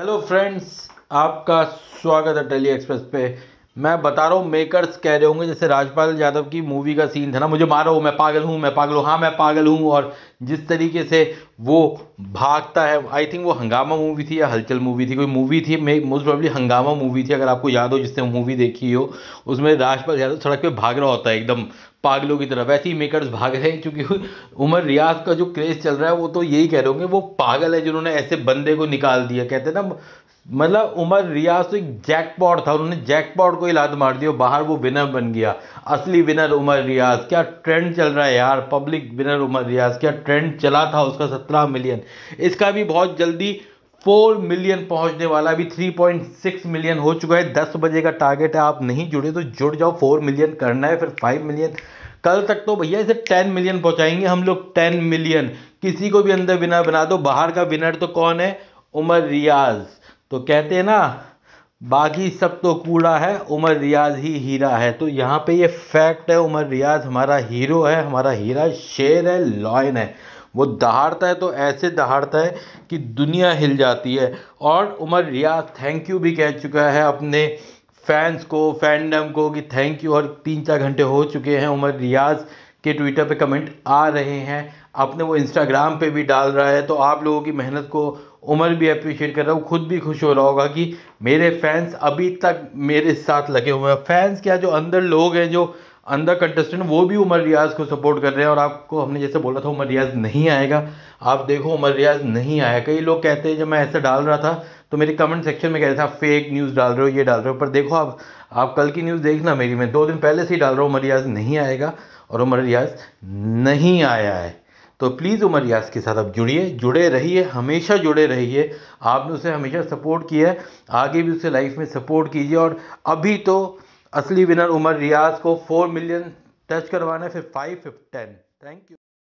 Hello friends आपका स्वागत है टेली एक्सप्रेस पे। मैं बता रहा हूँ मेकर्स कह रहे होंगे, जैसे राजपाल यादव की मूवी का सीन था ना, मुझे मारो, मैं पागल हूँ, मैं पागल हूँ। हाँ मैं पागल हूँ, और जिस तरीके से वो भागता है आई थिंक वो हंगामा मूवी थी या हलचल मूवी थी, कोई मूवी थी मोस्ट प्रॉब्ली हंगामा मूवी थी, अगर आपको याद हो, जिसने मूवी देखी हो, उसमें राजपाल यादव सड़क पर भाग रहा होता है, एकदम। पागलों की तरह। वैसे ही मेकर्स भाग रहे हैं, क्योंकि उमर रियाज का जो क्रेज चल रहा है, वो तो यही कह रहे होंगे, वो पागल है जिन्होंने ऐसे बंदे को निकाल दिया। कहते हैं ना मतलब उमर रियाज तो एक जैकपॉट था, उन्होंने जैकपॉट को ही लात मार दिया बाहर वो विनर बन गया। असली विनर उमर रियाज। क्या ट्रेंड चल रहा है यार? Public winner Umar Riyaz. क्या ट्रेंड चला था उसका सत्रह मिलियन इसका भी बहुत जल्दी फोर मिलियन पहुँचने वाला अभी थ्री पॉइंट सिक्स मिलियन हो चुका है। दस बजे का टारगेट है। आप नहीं जुड़े तो जुड़ जाओ। फोर मिलियन करना है, फिर फाइव मिलियन कल तक तो भैया इसे टेन मिलियन पहुंचाएँगे। हम लोग टेन मिलियन किसी को भी अंदर विनर बना दो। बाहर का विनर तो कौन है? उमर रियाज। तो कहते हैं ना, बाकी सब तो कूड़ा है। उमर रियाज ही हीरा है। तो यहाँ पे ये फैक्ट है, उमर रियाज हमारा हीरो है, हमारा हीरा शेर है, लॉयन है। वो दहाड़ता है तो ऐसे दहाड़ता है कि दुनिया हिल जाती है। और उमर रियाज थैंक यू भी कह चुका है अपने फैंस को फैंडम को कि थैंक यू और तीन चार घंटे हो चुके हैं उमर रियाज के ट्विटर पे कमेंट आ रहे हैं। अपने वो इंस्टाग्राम पे भी डाल रहा है। तो आप लोगों की मेहनत को उमर भी अप्रिशिएट कर रहा हूँ। खुद भी खुश हो रहा होगा कि मेरे फैंस अभी तक मेरे साथ लगे हुए हैं। फैंस क्या जो अंदर लोग हैं, जो अंदर कंटेस्टेंट वो भी उमर रियाज को सपोर्ट कर रहे हैं और आपको, हमने जैसे बोला था, उमर रियाज नहीं आएगा। आप देखो, उमर रियाज नहीं आया। कई लोग कहते हैं, जब मैं ऐसे डाल रहा था तो मेरे कमेंट सेक्शन में कह रहे थे, आप फेक न्यूज़ डाल रहे हो, ये डाल रहे हो। पर देखो, आप आप कल की न्यूज़ देखना मेरी, मैं दो दिन पहले से ही डाल रहा हूँ, उमर रियाज नहीं आएगा और उमर रियाज नहीं आया है। तो प्लीज़ उमर रियाज के साथ आप जुड़िए, जुड़े रहिए, हमेशा जुड़े रहिए। आपने उसे हमेशा सपोर्ट किया है। आगे भी उसे लाइफ में सपोर्ट कीजिए। और अभी तो असली विनर उमर रियाज को फोर मिलियन टच करवाना है, फिर five fifth ten thank you